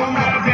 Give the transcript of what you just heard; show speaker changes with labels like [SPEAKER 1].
[SPEAKER 1] Come on,